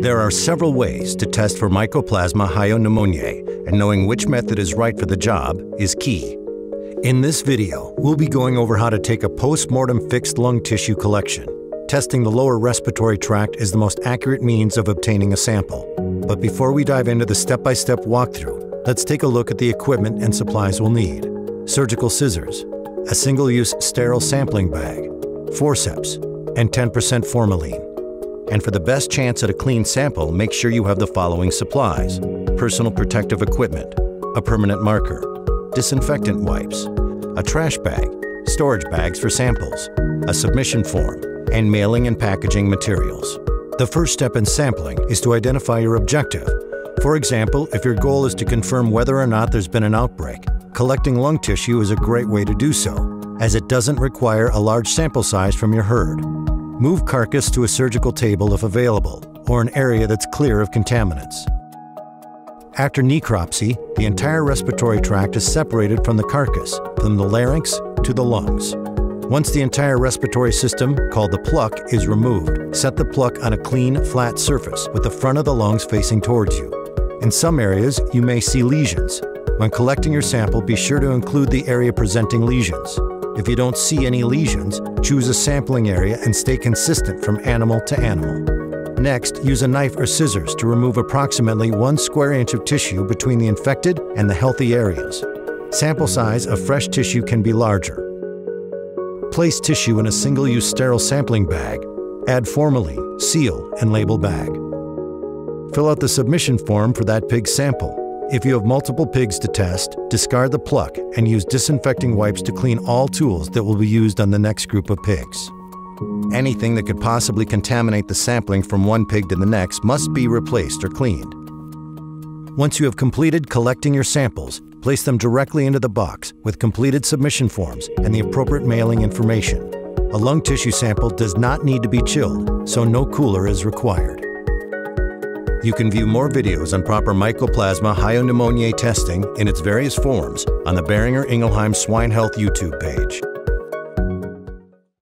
There are several ways to test for Mycoplasma hyopneumoniae, and knowing which method is right for the job is key. In this video, we'll be going over how to take a post-mortem fixed lung tissue collection. Testing the lower respiratory tract is the most accurate means of obtaining a sample. But before we dive into the step-by-step walkthrough, let's take a look at the equipment and supplies we'll need. Surgical scissors, a single-use sterile sampling bag, forceps, and 10% formalin. And for the best chance at a clean sample, make sure you have the following supplies personal protective equipment, a permanent marker, disinfectant wipes, a trash bag, storage bags for samples, a submission form, and mailing and packaging materials. The first step in sampling is to identify your objective. For example, if your goal is to confirm whether or not there's been an outbreak, collecting lung tissue is a great way to do so, as it doesn't require a large sample size from your herd. Move carcass to a surgical table if available, or an area that's clear of contaminants. After necropsy, the entire respiratory tract is separated from the carcass, from the larynx to the lungs. Once the entire respiratory system, called the pluck, is removed, set the pluck on a clean, flat surface with the front of the lungs facing towards you. In some areas, you may see lesions. When collecting your sample, be sure to include the area presenting lesions. If you don't see any lesions, choose a sampling area and stay consistent from animal to animal. Next, use a knife or scissors to remove approximately one square inch of tissue between the infected and the healthy areas. Sample size of fresh tissue can be larger. Place tissue in a single-use sterile sampling bag. Add formalin, seal, and label bag. Fill out the submission form for that pig's sample. If you have multiple pigs to test, discard the pluck and use disinfecting wipes to clean all tools that will be used on the next group of pigs. Anything that could possibly contaminate the sampling from one pig to the next must be replaced or cleaned. Once you have completed collecting your samples, place them directly into the box with completed submission forms and the appropriate mailing information. A lung tissue sample does not need to be chilled, so no cooler is required. You can view more videos on proper Mycoplasma hyopneumoniae testing in its various forms on the Boehringer Ingelheim Swine Health YouTube page.